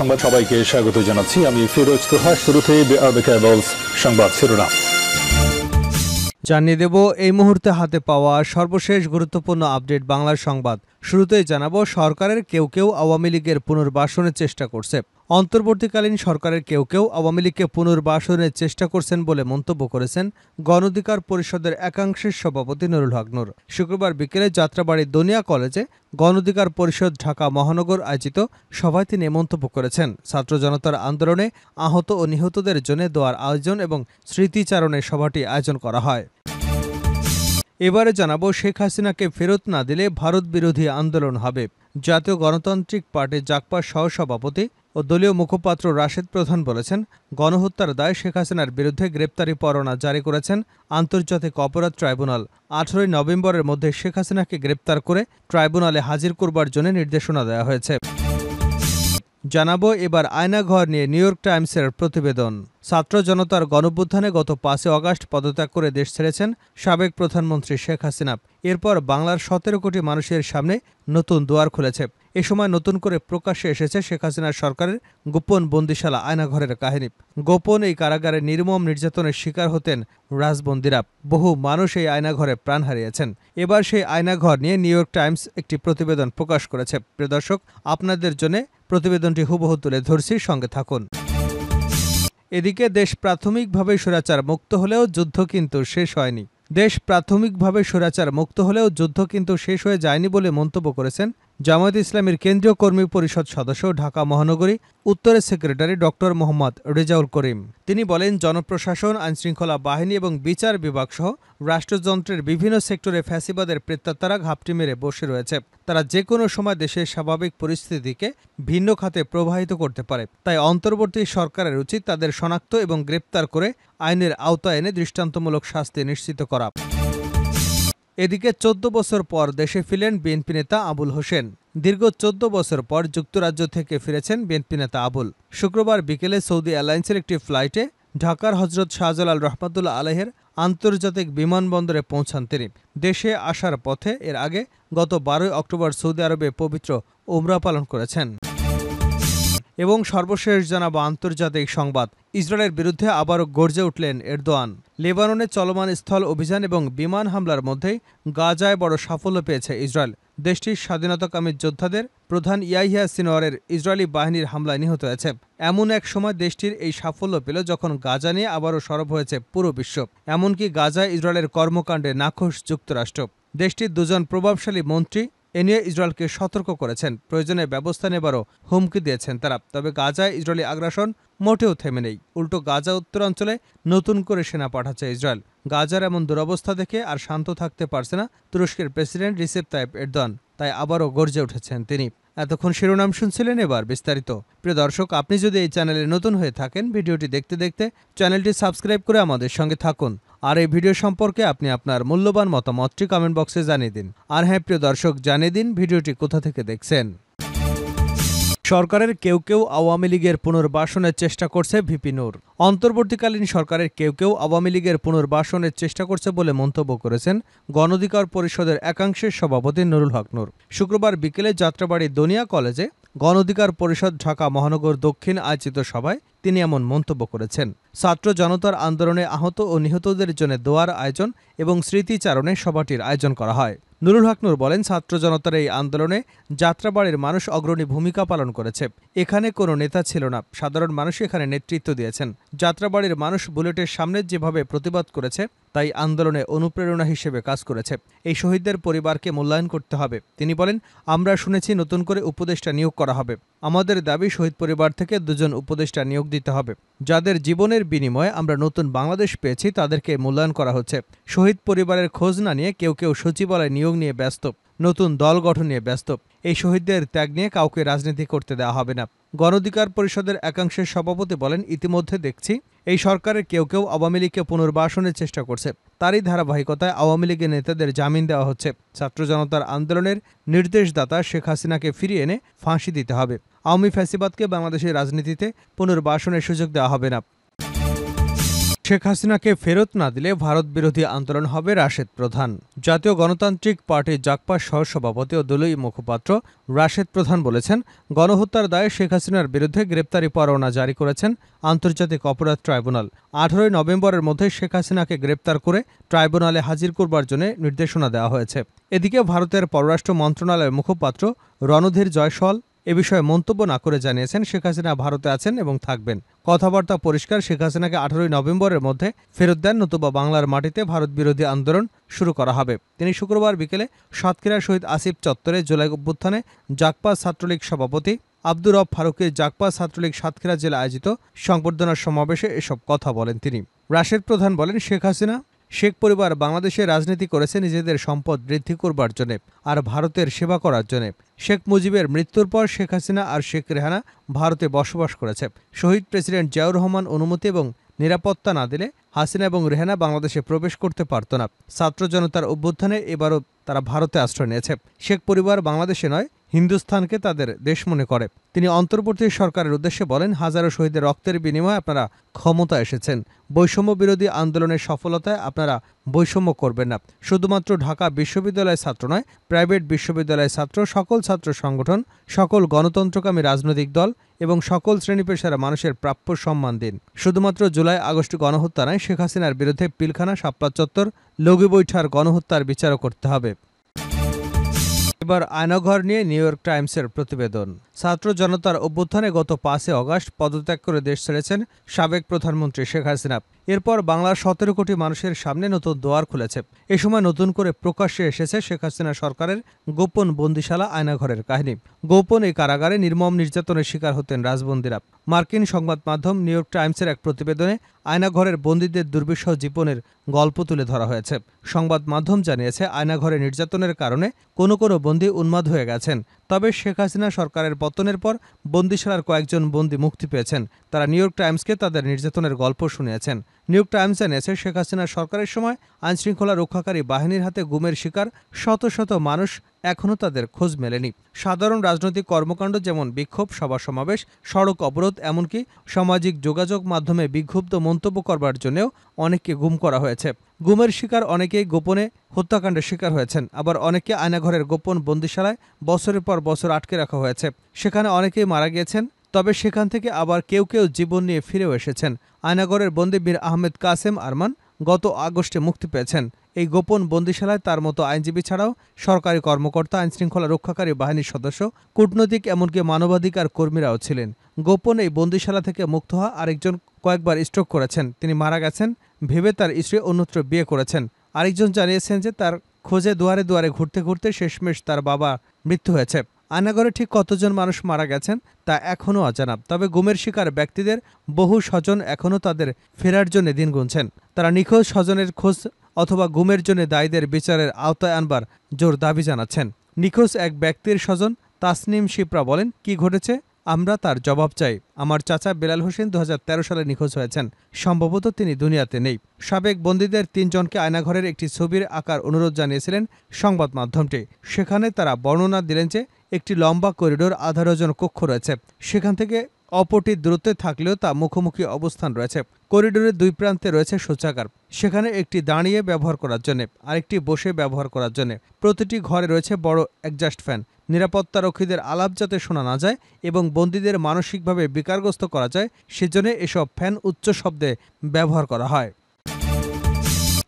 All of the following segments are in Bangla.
সংবাদ সবাইকে স্বাগত জানাচ্ছি। আমি ফিরোজ তোহা শুরুতে সংবাদ শিরোনাম। জানিয়ে দেব, এই মুহূর্তে হাতে পাওয়া সর্বশেষ গুরুত্বপূর্ণ আপডেট বাংলার সংবাদ। শুরুতেই জানাব, সরকারের কেউ কেউ আওয়ামী লীগের পুনর্বাসনের চেষ্টা করছে। অন্তর্বর্তীকালীন সরকারের কেউ কেউ আওয়ামী লীগকে পুনর্বাসনের চেষ্টা করছেন বলে মন্তব্য করেছেন গণঅধিকার পরিষদের একাংশের সভাপতি নুরুল হক নূর। শুক্রবার বিকেলে যাত্রাবাড়ি দনিয়া কলেজে গণঅধিকার পরিষদ ঢাকা মহানগর আয়োজিত সভায় তিনি মন্তব্য করেছেন। ছাত্র জনতার আন্দোলনে আহত ও নিহতদের জন্য দোয়ার আয়োজন এবং স্মৃতিচারণের সভাটি আয়োজন করা হয়। এবারে জানাব শেখ হাসিনাকে ফেরত না দিলে ভারত বিরোধী আন্দোলন হবে। জাতীয় গণতান্ত্রিক পার্টির জাকপার সহসভাপতি ও দলীয় মুখপাত্র রাশেদ প্রধান বলেছেন, গণহত্যার দায় শেখ হাসিনার বিরুদ্ধে গ্রেপ্তারি পরোয়ানা জারি করেছেন আন্তর্জাতিক অপরাধ ট্রাইব্যুনাল। আঠারোই নভেম্বরের মধ্যে শেখ হাসিনাকে গ্রেপ্তার করে ট্রাইব্যুনালে হাজির করবার জন্য নির্দেশনা দেওয়া হয়েছে। জানাব এবার আয়নাঘর নিয়ে নিউ ইয়র্ক টাইমসের প্রতিবেদন। ছাত্র জনতার গণভ্যুত্থানে গত পাঁচে অগাস্ট পদত্যাগ করে দেশ ছেড়েছেন সাবেক প্রধানমন্ত্রী শেখ হাসিনা। এরপর বাংলার সতেরো কোটি মানুষের সামনে নতুন দুয়ার খুলেছে। এ সময় নতুন করে প্রকাশ্যে এসেছে শেখ হাসিনার সরকারের গোপন বন্দিশালা, আয়নাঘরের কাহিনী। গোপন এই কারাগারে নির্মম নির্যাতনের শিকার হতেন রাজবন্দিরা। বহু মানুষ এই আয়নাঘরে প্রাণ হারিয়েছেন। এবার সেই আয়নাঘর নিয়ে নিউ ইয়র্ক টাইমস একটি প্রতিবেদন প্রকাশ করেছে। প্রিয় দর্শক, আপনাদের জন্য প্রতিবেদনটি হুবহু তুলে ধরছি, সঙ্গে থাকুন। এদিকে দেশ প্রাথমিকভাবে স্বৈরাচার মুক্ত হলেও যুদ্ধ কিন্তু শেষ হয়নি। দেশ প্রাথমিকভাবে স্বৈরাচার মুক্ত হলেও যুদ্ধ কিন্তু শেষ হয়ে যায়নি বলে মন্তব্য করেছেন জামায়াত ইসলামের কেন্দ্রীয় কর্মী পরিষদ সদস্য ঢাকা মহানগরী উত্তরের সেক্রেটারি ডক্টর মোহাম্মদ রেজাউল করিম। তিনি বলেন, জনপ্রশাসন, আইনশৃঙ্খলা বাহিনী এবং বিচার বিভাগ সহ রাষ্ট্রযন্ত্রের বিভিন্ন সেক্টরে ফ্যাসিবাদের প্রেত্যাত্মারা ঘাপটি মেরে বসে রয়েছে। তারা যে কোনো সময় দেশের স্বাভাবিক পরিস্থিতিকে ভিন্ন খাতে প্রবাহিত করতে পারে। তাই অন্তর্বর্তী সরকারের উচিত তাদের শনাক্ত এবং গ্রেপ্তার করে আইনের আওতায় এনে দৃষ্টান্তমূলক শাস্তি নিশ্চিত করা। এদিকে চোদ্দ বছর পর দেশে ফিরলেন বিএনপি নেতা আবুল হোসেন। দীর্ঘ চোদ্দ বছর পর যুক্তরাজ্য থেকে ফিরেছেন বিএনপি নেতা আবুল। শুক্রবার বিকেলে সৌদি এয়ারলাইন্সের একটি ফ্লাইটে ঢাকার হজরত শাহজালাল রহমাতুল্লাহ আলহের আন্তর্জাতিক বিমানবন্দরে পৌঁছান তিনি। দেশে আসার পথে এর আগে গত বারোই অক্টোবর সৌদি আরবে পবিত্র উমরা পালন করেছেন। এবং সর্বশেষ জানাব আন্তর্জাতিক সংবাদ। ইসরায়েলের বিরুদ্ধে আবারও গর্জে উঠলেন এরদোয়ান। লেবাননে চলমান স্থল অভিযান এবং বিমান হামলার মধ্যেই গাজায় বড় সাফল্য পেয়েছে ইসরায়েল। দেশটির স্বাধীনতাকামী যোদ্ধাদের প্রধান ইয়াহিয়া সিনোয়ারের ইসরায়েলি বাহিনীর হামলায় নিহত হয়েছে। এমন এক সময় দেশটির এই সাফল্য পেল যখন গাজা নিয়ে আবারও সরব হয়েছে পুরো বিশ্ব। এমনকি গাজায় ইসরায়েলের কর্মকাণ্ডে নাখোশ যুক্তরাষ্ট্র। দেশটির দুজন প্রভাবশালী মন্ত্রী এ নিয়ে ইসরায়েলকে সতর্ক করেছেন। প্রয়োজনে ব্যবস্থা নেবারও হুমকি দিয়েছেন তারা। তবে গাজায় ইসরায়েলি আগ্রাসন মোটেও থেমে নেই। উল্টো গাজা উত্তরাঞ্চলে নতুন করে সেনা পাঠাচ্ছে ইসরায়েল। গাজার এমন দুরবস্থা দেখে আর শান্ত থাকতে পারছে না তুরস্কের প্রেসিডেন্ট রিসেপ তাইপ এরদোয়ান। তাই আবারও গর্জে উঠেছেন তিনি। এতক্ষণ শিরোনাম শুনছিলেন এবার বিস্তারিত। প্রিয় দর্শক, আপনি যদি এই চ্যানেলে নতুন হয়ে থাকেন, ভিডিওটি দেখতে দেখতে চ্যানেলটি সাবস্ক্রাইব করে আমাদের সঙ্গে থাকুন। আর এই ভিডিও সম্পর্কে আপনি আপনার মূল্যবান মতামতটি কমেন্ট বক্সে জানিয়ে দিন। আর হ্যাঁ প্রিয় দর্শক, জানিয়ে দিন ভিডিওটি কোথা থেকে দেখছেন। সরকারের কেউ কেউ আওয়ামী লীগের পুনর্বাসনের চেষ্টা করছে ভিপি নূর। অন্তর্বর্তীকালীন সরকারের কেউ কেউ আওয়ামী লীগের পুনর্বাসনের চেষ্টা করছে বলে মন্তব্য করেছেন গণঅধিকার পরিষদের একাংশের সভাপতি নুরুল হক নূর। শুক্রবার বিকেলে যাত্রাবাড়ি দনিয়া কলেজে গণঅধিকার পরিষদ ঢাকা মহানগর দক্ষিণ আয়োজিত সভায় তিনি এমন মন্তব্য করেছেন। ছাত্র জনতার আন্দোলনে আহত ও নিহতদের জন্য দোয়ার আয়োজন এবং স্মৃতিচারণে সভাটির আয়োজন করা হয়। নুরুল হক নূর বলেন, ছাত্র জনতার এই আন্দোলনে যাত্রাবাড়ির মানুষ অগ্রণী ভূমিকা পালন করেছে। এখানে কোনো নেতা ছিল না। সাধারণ মানুষ এখানে নেতৃত্ব দিয়েছেন। যাত্রাবাড়ির মানুষ বুলেটের সামনে যেভাবে প্রতিবাদ করেছে, তাই আন্দোলনে অনুপ্রেরণা হিসেবে কাজ করেছে। এই শহীদদের পরিবারকে মূল্যায়ন করতে হবে। তিনি বলেন, আমরা শুনেছি নতুন করে উপদেষ্টা নিয়োগ করা হবে। আমাদের দাবি, শহীদ পরিবার থেকে দুজন উপদেষ্টা নিয়োগ দিতে হবে। যাদের জীবনের বিনিময়ে আমরা নতুন বাংলাদেশ পেয়েছি, তাদেরকে মূল্যায়ন করা হচ্ছে। শহীদ পরিবারের খোঁজ না নিয়ে কেউ কেউ সচিবালয় নিয়োগ নিয়ে ব্যস্ত, নতুন দল গঠন নিয়ে ব্যস্ত। এই শহীদদের ত্যাগ নিয়ে কাউকে রাজনীতি করতে দেওয়া হবে না। গণঅধিকার পরিষদের একাংশের সভাপতি বলেন, ইতিমধ্যে দেখছি, এই সরকারের কেউ কেউ আওয়ামী লীগকে পুনর্বাসনের চেষ্টা করছে। তারই ধারাবাহিকতায় আওয়ামী লীগের নেতাদের জামিন দেওয়া হচ্ছে। ছাত্র জনতার আন্দোলনের নির্দেশদাতা শেখ হাসিনাকে ফিরিয়ে এনে ফাঁসি দিতে হবে। আওয়ামী ফ্যাসিবাদকে বাংলাদেশের রাজনীতিতে পুনর্বাসনের সুযোগ দেওয়া হবে না। শেখ হাসিনাকে ফেরত না দিলে ভারত বিরোধী আন্দোলন হবে রাশেদ প্রধান। জাতীয় গণতান্ত্রিক পার্টির জাকপার সহসভাপতি ও দলীয় মুখপাত্র রাশেদ প্রধান বলেছেন, গণহত্যার দায়ে শেখ হাসিনার বিরুদ্ধে গ্রেপ্তারি পরোয়ানা জারি করেছেন আন্তর্জাতিক অপরাধ ট্রাইব্যুনাল। আঠারোই নভেম্বরের মধ্যে শেখ হাসিনাকে গ্রেপ্তার করে ট্রাইব্যুনালে হাজির করবার জন্য নির্দেশনা দেওয়া হয়েছে। এদিকে ভারতের পররাষ্ট্র মন্ত্রণালয়ের মুখপাত্র রণধীর জয়সওয়াল এ বিষয়ে মন্তব্য না করে জানিয়েছেন শেখ হাসিনা ভারতে আছেন এবং থাকবেন। কথাবার্তা পরিষ্কার, শেখ হাসিনাকে আঠারোই নভেম্বরের মধ্যে ফেরত দেন নতুবা বাংলার মাটিতে ভারত বিরোধী আন্দোলন শুরু করা হবে। তিনি শুক্রবার বিকেলে সাতক্ষীরা শহীদ আসিফ চত্বরে জুলাই অভ্যুত্থানে জাকপা ছাত্রলীগ সভাপতি আব্দুর রব ফারুকের জাকপা ছাত্রলীগ সাতক্ষীরা জেলা আয়োজিত সংবর্ধনা সমাবেশে এসব কথা বলেন তিনি। রাশেদ প্রধান বলেন, শেখ হাসিনা শেখ পরিবার বাংলাদেশে রাজনীতি করেছে নিজেদের সম্পদ বৃদ্ধি করবার জন্য আর ভারতের সেবা করার জন্য। শেখ মুজিবের মৃত্যুর পর শেখ হাসিনা আর শেখ রেহানা ভারতে বসবাস করেছে। শহীদ প্রেসিডেন্ট জিয়াউর রহমান অনুমতি এবং নিরাপত্তা না দিলে হাসিনা এবং রেহানা বাংলাদেশে প্রবেশ করতে পারত না। ছাত্র জনতার অভ্যুত্থানে এবারও তারা ভারতে আশ্রয় নিয়েছে। শেখ পরিবার বাংলাদেশে নয় হিন্দুস্থানকে তাদের দেশ মনে করে। তিনি অন্তর্বর্তী সরকারের উদ্দেশ্যে বলেন, হাজারো শহীদের রক্তের বিনিময়ে আপনারা ক্ষমতা এসেছেন। বৈষম্য বিরোধী আন্দোলনের সফলতায় আপনারা বৈষম্য করবেন না। শুধুমাত্র ঢাকা বিশ্ববিদ্যালয়ের ছাত্র নয়, প্রাইভেট বিশ্ববিদ্যালয়ের ছাত্র, সকল ছাত্র সংগঠন, সকল গণতন্ত্রকামী রাজনৈতিক দল এবং সকল শ্রেণি পেশার মানুষের প্রাপ্য সম্মান দিন। শুধুমাত্র জুলাই আগস্ট গণহত্যা নয়, শেখ হাসিনার বিরুদ্ধে পিলখানা শাপলা চত্বর লগি বৈঠার গণহত্যার বিচারও করতে হবে। এবার আয়নাঘর নিয়ে নিউ ইয়র্ক টাইমসের প্রতিবেদন। ছাত্র জনতার অভ্যুত্থানে গত পাঁচে অগাস্ট পদত্যাগ করে দেশ ছেড়েছেন সাবেক প্রধানমন্ত্রী শেখ হাসিনা। এরপর বাংলার সতেরো কোটি মানুষের সামনে নতুন দোয়ার খুলেছে। এ সময় নতুন করে প্রকাশ্যে এসেছে শেখ হাসিনা সরকারের গোপন বন্দিশালা আয়নাঘরের কাহিনী। গোপন এই কারাগারে নির্মম নির্যাতনের শিকার হতেন রাজবন্দিরা। মার্কিন সংবাদ মাধ্যম নিউ ইয়র্ক টাইমসের এক প্রতিবেদনে আয়নাঘরের বন্দীদের দুর্বিষহ জীবনের গল্প তুলে ধরা হয়েছে। সংবাদ মাধ্যম জানিয়েছে, আয়নাঘরে নির্যাতনের কারণে কোনো কোনো বন্দী উন্মাদ হয়ে গেছেন। তবে শেখ হাসিনা সরকারের পতনের পর বন্দিশালার কয়েকজন বন্দী মুক্তি পেয়েছেন। তারা নিউ ইয়র্ক টাইমসকে তাদের নির্যাতনের গল্প শুনিয়েছেন। নিউ ইয়র্ক টাইমস জানিয়েছে শেখ হাসিনার সরকারের সময়। আইনশৃঙ্খলা রক্ষাকারী বাহিনীর হাতে গুমের শিকার। শত শত মানুষ এখনও তাদের খোঁজ মেলেনি। সাধারণ রাজনৈতিক কর্মকাণ্ড যেমন বিক্ষোভ, সভা সমাবেশ, সড়ক অবরোধ, এমনকি সামাজিক যোগাযোগ মাধ্যমে বিক্ষুব্ধ মন্তব্য করবার জন্যও অনেককে গুম করা হয়েছে। গুমের শিকার অনেকেই গোপনে হত্যাকাণ্ডের শিকার হয়েছেন। আবার অনেকে আয়নাঘরের গোপন বন্দিশালায় বছরের পর বছর আটকে রাখা হয়েছে। সেখানে অনেকেই মারা গিয়েছেন। তবে সেখান থেকে আবার কেউ কেউ জীবন নিয়ে ফিরেও এসেছেন। আয়নাগরের বন্দি বীর আহমেদ কাসেম আরমান গত আগস্টে মুক্তি পেয়েছেন। এই গোপন বন্দিশালায় তার মতো আইনজীবী ছাড়াও সরকারি কর্মকর্তা, আইনশৃঙ্খলা রক্ষাকারী বাহিনীর সদস্য, কূটনৈতিক এমনকি মানবাধিকার কর্মীরাও ছিলেন। গোপন এই বন্দিশালা থেকে মুক্ত হওয়া আরেকজন কয়েকবার স্ট্রোক করেছেন। তিনি মারা গেছেন, ভেবে তার স্ত্রী অন্যত্র বিয়ে করেছেন। আরেকজন জানিয়েছেন যে তার খোঁজে দুয়ারে দুয়ারে ঘুরতে ঘুরতে শেষমেশ তার বাবা মৃত্যু হয়েছে। আয়নাগরে ঠিক কতজন মানুষ মারা গেছেন তা এখনও অজানা। তবে গুমের শিকার ব্যক্তিদের বহু স্বজন এখনও তাদের ফেরার জন্য দিন গুনছেন। তারা নিখোঁজ স্বজনের খোঁজ অথবা গুমের জন্য দায়ীদের বিচারের আওতায় আনবার জোর দাবি জানাচ্ছেন। নিখোঁজ এক ব্যক্তির স্বজন তাসনিম শিপ্রা বলেন, কি ঘটেছে? আমরা তার জবাব চাই। আমার চাচা বেলাল হোসেন দু হাজার তেরো সালে নিখোঁজ হয়েছেন। সম্ভবত তিনি দুনিয়াতে নেই। সাবেক বন্দীদের তিনজনকে আয়নাঘরের একটি ছবির আকার অনুরোধ জানিয়েছিলেন সংবাদ মাধ্যমটি। সেখানে তারা বর্ণনা দিলেন যে, একটি লম্বা করিডোর আধা ডজন কক্ষ রয়েছে। সেখান থেকে অপরটি দূরত্বে থাকলেও তা মুখোমুখি অবস্থান রয়েছে। করিডোরের দুই প্রান্তে রয়েছে শৌচাগার, সেখানে একটি দাঁড়িয়ে ব্যবহার করার জন্য, আরেকটি বসে ব্যবহার করার জন্য। প্রতিটি ঘরে রয়েছে বড় অ্যাডজাস্ট ফ্যান নিরাপত্তা রক্ষীদের আলাপ যাতে শোনা না যায় এবং বন্দীদের মানসিকভাবে বিকারগ্রস্ত করা যায়, সেজন্য এসব ফ্যান উচ্চ শব্দে ব্যবহার করা হয়।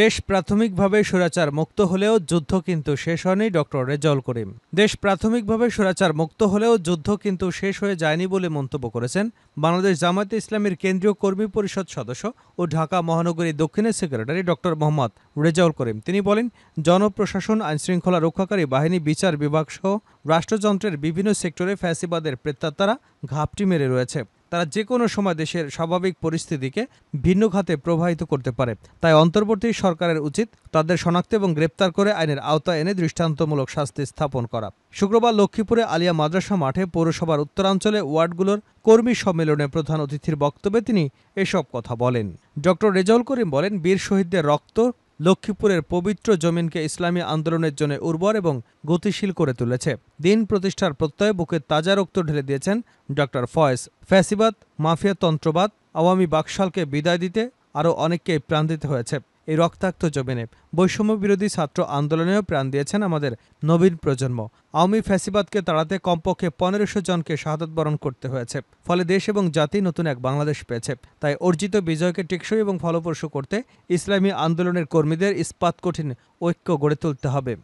দেশ প্রাথমিকভাবে স্বৈরাচার মুক্ত হলেও যুদ্ধ কিন্তু শেষ হয়নি ডক্টর রেজাউল করিম। দেশ প্রাথমিকভাবে স্বৈরাচার মুক্ত হলেও যুদ্ধ কিন্তু শেষ হয়ে যায়নি বলে মন্তব্য করেছেন বাংলাদেশ জামায়াতে ইসলামের কেন্দ্রীয় কর্মী পরিষদ সদস্য ও ঢাকা মহানগরী দক্ষিণের সেক্রেটারি ডক্টর মোহাম্মদ রেজাউল করিম। তিনি বলেন, জনপ্রশাসন, আইনশৃঙ্খলা রক্ষাকারী বাহিনী, বিচার বিভাগ সহ রাষ্ট্রযন্ত্রের বিভিন্ন সেক্টরে ফ্যাসিবাদের প্রেত্যাত্মারা ঘাপটি মেরে রয়েছে। তারা যে কোনো সময় দেশের স্বাভাবিক পরিস্থিতিকে ভিন্ন খাতে প্রবাহিত করতে পারে। তাই অন্তর্বর্তী সরকারের উচিত তাদের শনাক্ত এবং গ্রেপ্তার করে আইনের আওতায় এনে দৃষ্টান্তমূলক শাস্তি স্থাপন করা। শুক্রবার লক্ষ্মীপুরে আলিয়া মাদ্রাসা মাঠে পৌরসভার উত্তরাঞ্চলে ওয়ার্ডগুলোর কর্মী সম্মেলনে প্রধান অতিথির বক্তব্যে তিনি এসব কথা বলেন। ড. রেজাউল করিম বলেন, বীর শহীদদের রক্ত লক্ষ্মীপুরের পবিত্র জমিনকে ইসলামী আন্দোলনের জন্য উর্বর এবং গতিশীল করে তুলেছে। দিন প্রতিষ্ঠার প্রত্যয়ে বুকে তাজা রক্ত ঢেলে দিয়েছেন ড. ফয়েজ ফ্যাসিবাদ মাফিয়া তন্ত্রবাদ আওয়ামী বাকশালকে বিদায় দিতে আরও অনেককেই প্রাণ দিতে হয়েছে। এই রক্তাক্ত জমিনে বৈষম্য বিরোধী ছাত্র আন্দোলনেও প্রাণ দিয়েছেন আমাদের নবীন প্রজন্ম। আওয়ামী ফ্যাসিবাদকে তাড়াতে কমপক্ষে পনেরোশো জনকে শাহাদত বরণ করতে হয়েছে। ফলে দেশ এবং জাতি নতুন এক বাংলাদেশ পেয়েছে। তাই অর্জিত বিজয়কে টেকসই এবং ফলপ্রসূ করতে ইসলামী আন্দোলনের কর্মীদের ইস্পাত কঠিন ঐক্য গড়ে তুলতে হবে।